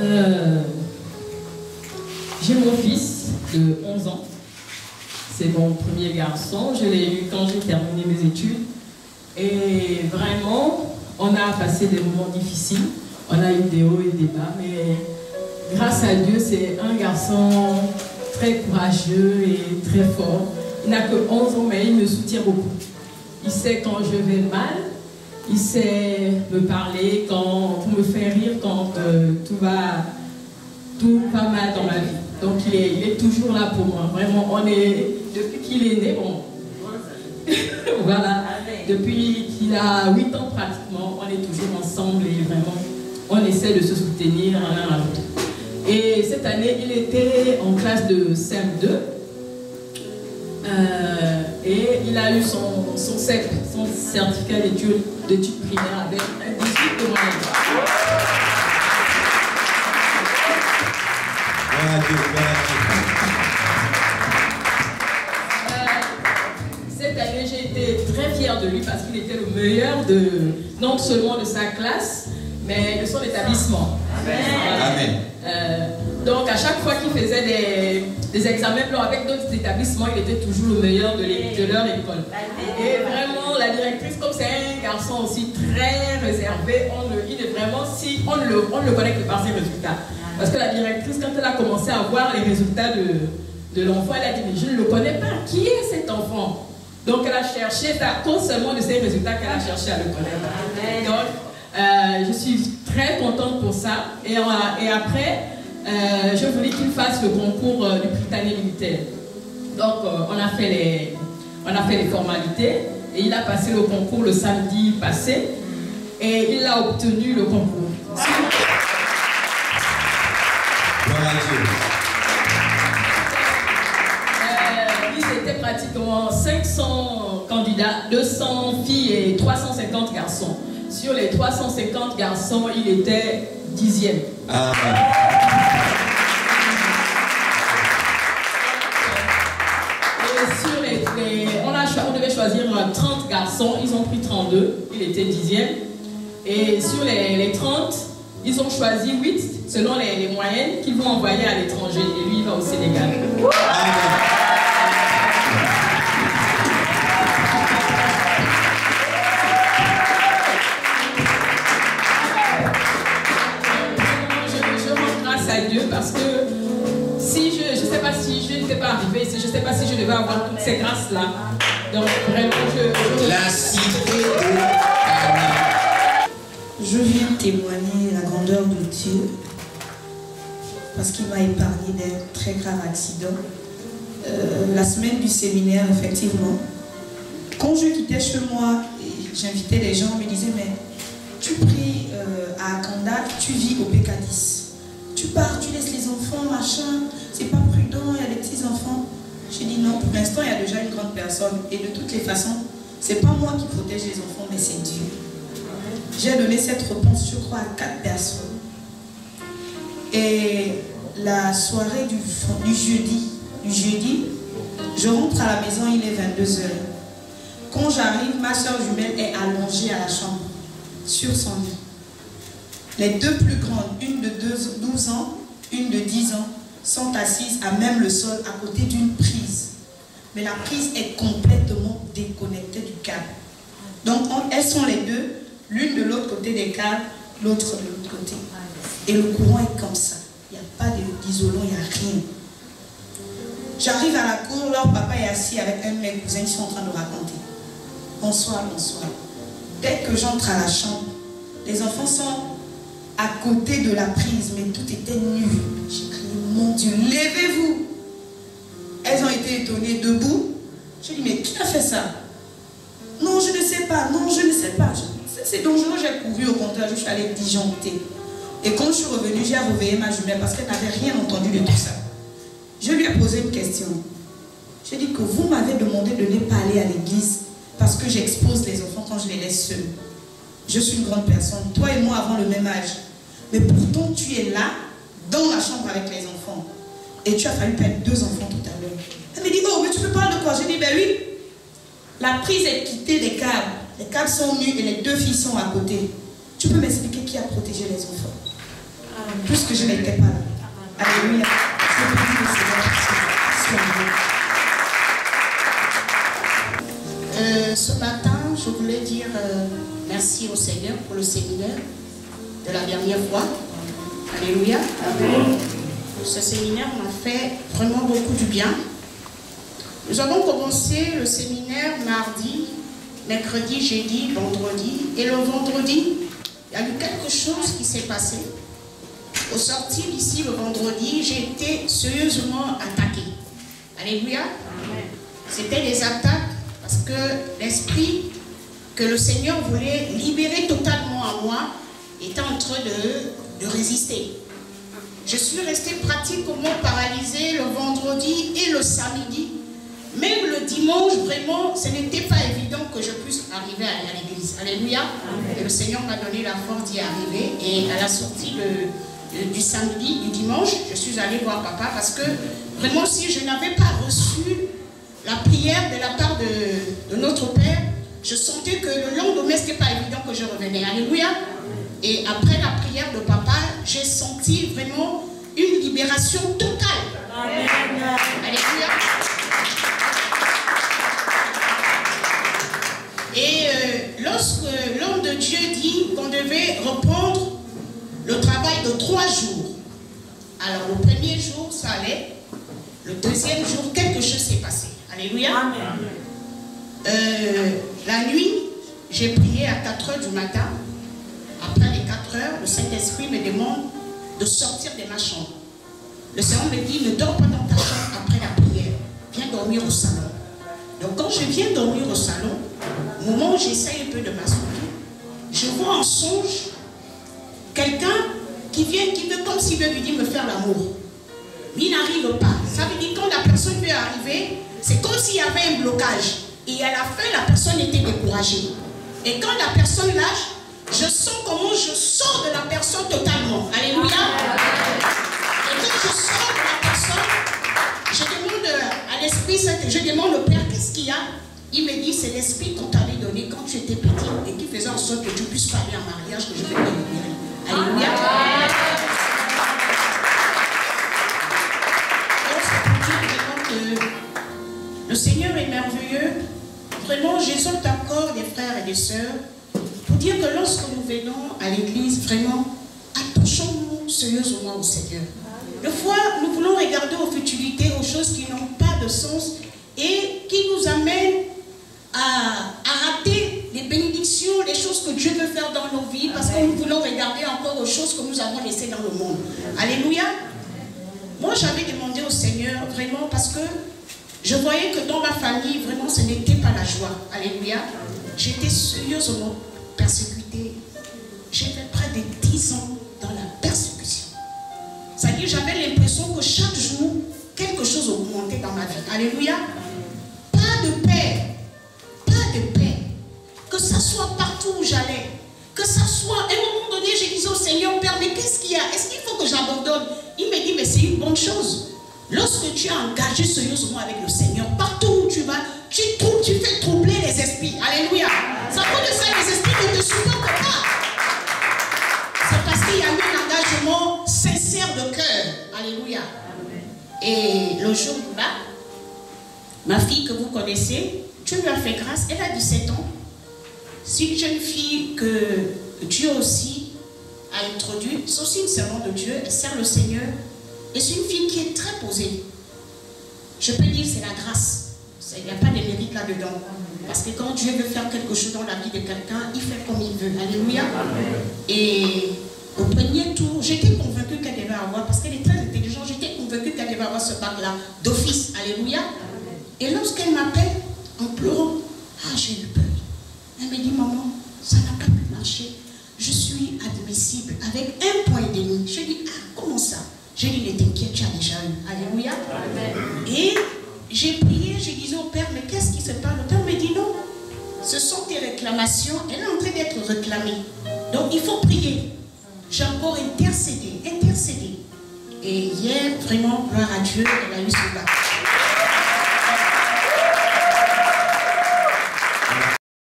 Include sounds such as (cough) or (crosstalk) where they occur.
Euh, j'ai mon fils de 11 ans. C'est mon premier garçon. Je l'ai eu quand j'ai terminé mes études. Et vraiment, on a passé des moments difficiles. On a eu des hauts et des bas. Mais grâce à Dieu, c'est un garçon très courageux et très fort. Il n'a que 11 ans, mais il me soutient beaucoup. Il sait quand je vais mal, il sait me parler quand, me faire rire quand euh, tout, va, tout va mal dans ma vie. Donc il est, il est toujours là pour moi. Vraiment, on est, depuis qu'il est né, bon, (laughs) voilà, depuis qu'il a 8 ans pratiquement, on est toujours ensemble et vraiment, on essaie de se soutenir l'un à l'autre. Et cette année, il était en classe de CM2. Euh, et il a eu son, son son certificat d'études primaires avec un 18 de moyenne. Euh, cette année, j'ai été très fière de lui parce qu'il était le meilleur de, non seulement de sa classe, mais de son établissement. Amen. Euh, donc à chaque fois qu'il faisait des, des examens avec d'autres établissements, il était toujours le meilleur de, de leur école. Et vraiment, la directrice, comme c'est un garçon aussi très réservé, on le, il est vraiment, si on le, on le connaît que par ses résultats. Parce que la directrice, quand elle a commencé à voir les résultats de, de l'enfant, elle a dit, mais je ne le connais pas, qui est cet enfant? Donc elle a cherché, c'est à cause seulement de ces résultats qu'elle a cherché à le connaître. Donc, euh, je suis très contente pour ça. Et, et après, euh, je voulais qu'il fasse le concours euh, du Britannique militaire. Donc, on, a fait les, on a fait les formalités et il a passé le concours le samedi passé et il a obtenu le concours. ils étaient pratiquement 500 candidats, 200 filles et 350 garçons. Sur les 350 garçons, il était dixième. Ah. Ils ont pris 32, il était dixième. Et sur les, les 30, ils ont choisi 8 selon les, moyennes qu'ils vont envoyer à l'étranger. Et lui, il va au Sénégal. Parce que si je ne sais pas si je n'étais pas arrivée ici, je ne sais pas si je devais avoir toutes ces grâces-là. Donc vraiment, je... La cité Je viens témoigner la grandeur de Dieu parce qu'il m'a épargné d'un très grave accident. Euh, la semaine du séminaire, effectivement, quand je quittais chez moi, j'invitais les gens, ils me disaient, mais tu pries euh, à Akanda, tu vis au Pécadis tu pars, tu laisses les enfants, machin, c'est pas prudent, il y a des petits enfants. J'ai dit non, pour l'instant, il y a déjà une grande personne. Et de toutes les façons, c'est pas moi qui protège les enfants, mais c'est Dieu. J'ai donné cette réponse, je crois, à quatre personnes. Et la soirée du, jeudi, du jeudi, je rentre à la maison, il est 22h. Quand j'arrive, ma soeur jumelle est allongée à la chambre, sur son lit. Les deux plus grandes, une de 12 ans, une de 10 ans, sont assises à même le sol à côté d'une prise. Mais la prise est complètement déconnectée du câble. Donc elles sont les deux, l'une de l'autre côté des câbles, l'autre de l'autre côté. Et le courant est comme ça. Il n'y a pas d'isolant, il n'y a rien. J'arrive à la cour, leur papa est assis avec un de mes cousins, ils sont en train de raconter. Bonsoir, bonsoir. Dès que j'entre à la chambre, les enfants sont à côté de la prise, mais tout était nu. Mon Dieu, levez-vous. Elles ont été étonnées debout. J'ai dit, mais qui a fait ça? Non, je ne sais pas, non, je ne sais pas. C'est dangereux, j'ai couru au contraire, je suis allée disjoncter. Et quand je suis revenue, j'ai réveillé ma jumelle parce qu'elle n'avait rien entendu de tout ça. Je lui ai posé une question. J'ai dit que vous m'avez demandé de ne pas aller à l'église parce que j'expose les enfants quand je les laisse seuls. Je suis une grande personne. Toi et moi avons le même âge. Mais pourtant, tu es là, dans la chambre avec les enfants. Et tu as failli perdre deux enfants tout à l'heure. Elle me dit, oh, mais tu peux parler de quoi J'ai dit, ben oui. La prise est quittée des câbles. Les câbles sont nus et les deux filles sont à côté. Tu peux m'expliquer qui a protégé les enfants? Puisque je n'étais pas là. Alléluia. Euh, ce matin, je voulais dire euh, merci au Seigneur pour le séminaire de la dernière fois. Alléluia. Ce séminaire m'a fait vraiment beaucoup du bien. Nous avons commencé le séminaire mardi, mercredi, jeudi, vendredi. Et le vendredi, il y a eu quelque chose qui s'est passé. Au sortir d'ici le vendredi, j'ai été sérieusement attaquée. Alléluia. C'était des attaques parce que l'esprit que le Seigneur voulait libérer totalement à moi était en train de, de résister. Je suis restée pratiquement paralysée le vendredi et le samedi. Même le dimanche, vraiment, ce n'était pas évident que je puisse arriver à l'église. Alléluia. Et le Seigneur m'a donné la force d'y arriver. Et à la sortie de- du samedi, du dimanche, je suis allée voir papa parce que vraiment, si je n'avais pas reçu la prière de la part de, de notre Père, je sentais que le lendemain, ce n'était pas évident que je revenais. Alléluia. Et après la prière de papa, j'ai senti vraiment une libération totale. Alléluia. Et euh, lorsque l'homme de Dieu dit qu'on devait reprendre le travail de trois jours, alors le premier jour, ça allait. Le deuxième jour, quelque chose s'est passé. Alléluia. Euh, la nuit, j'ai prié à 4 heures du matin. Après les 4 heures, le Saint-Esprit me demande de sortir de ma chambre. Le Seigneur me dit, ne dors pas dans ta chambre après la prière. Viens dormir au salon. Donc quand je viens dormir au salon, au moment où j'essaye un peu de m'asseoir, je vois en songe quelqu'un qui vient, qui veut comme s'il veut dire me faire l'amour. Mais il n'arrive pas. Ça veut dire quand la personne veut arriver, c'est comme s'il y avait un blocage. Et à la fin, la personne était découragée. Et quand la personne lâche, je sens comment je sors de la personne totalement. Alléluia. Et quand je sors de la personne, je demande à l'Esprit Saint, je demande au Père, qu'est-ce qu'il y a? Il me dit, c'est l'Esprit qu'on t'avait donné quand tu étais petit et qui faisait en sorte que tu puisses parler en mariage, que je vais te libérer. Alléluia. Le Seigneur est merveilleux. Vraiment, j'exhorte encore des frères et des sœurs dire que lorsque nous venons à l'église, vraiment, attachons-nous sérieusement au Seigneur. Des fois, nous voulons regarder aux futilités, aux choses qui n'ont pas de sens et qui nous amènent à, à rater les bénédictions, les choses que Dieu veut faire dans nos vies parce que nous voulons regarder encore aux choses que nous avons laissées dans le monde. Alléluia. Moi, j'avais demandé au Seigneur vraiment parce que je voyais que dans ma famille, vraiment, ce n'était pas la joie. Alléluia. J'étais sérieusement persécutée. J'ai fait près de 10 ans dans la persécution. C'est-à-dire, j'avais l'impression que chaque jour, quelque chose augmentait dans ma vie. Alléluia. Pas de paix. Pas de paix. Que ça soit partout où j'allais. Que ça soit. À un moment donné, je disais au Seigneur, Père, mais qu'est-ce qu'il y a? Est-ce qu'il faut que j'abandonne? Il me dit, mais c'est une bonne chose. Lorsque tu es engagé sérieusement avec le Seigneur, partout où tu vas, tu, tu fais troubler les esprits. Alléluia. Ça peut de ça, Et le jour du bac, ma fille que vous connaissez, Dieu lui a fait grâce, elle a 17 ans. C'est une jeune fille que Dieu aussi a introduite. C'est aussi une servante de Dieu, elle sert le Seigneur. Et c'est une fille qui est très posée. Je peux dire c'est la grâce. Il n'y a pas de mérite là-dedans. Parce que quand Dieu veut faire quelque chose dans la vie de quelqu'un, il fait comme il veut. Alléluia. Et au premier tour, j'étais ce bac-là d'office. Alléluia. Et lorsqu'elle m'appelle en pleurant, ah, j'ai eu peur. Elle me dit, maman, ça n'a pas pu marcher. Je suis admissible avec un point et demi. Je dis, ah, comment ça? J'ai dit, ne t'inquiète, tu as déjà eu. Alléluia. Et j'ai prié, je disais au Père, mais qu'est-ce qui se passe? Le Père me dit, non, ce sont tes réclamations. Elle est en train d'être réclamée. Donc, il faut prier. J'ai encore intercédé, intercédé. Et hier, vraiment, gloire à Dieu, elle a eu son bac.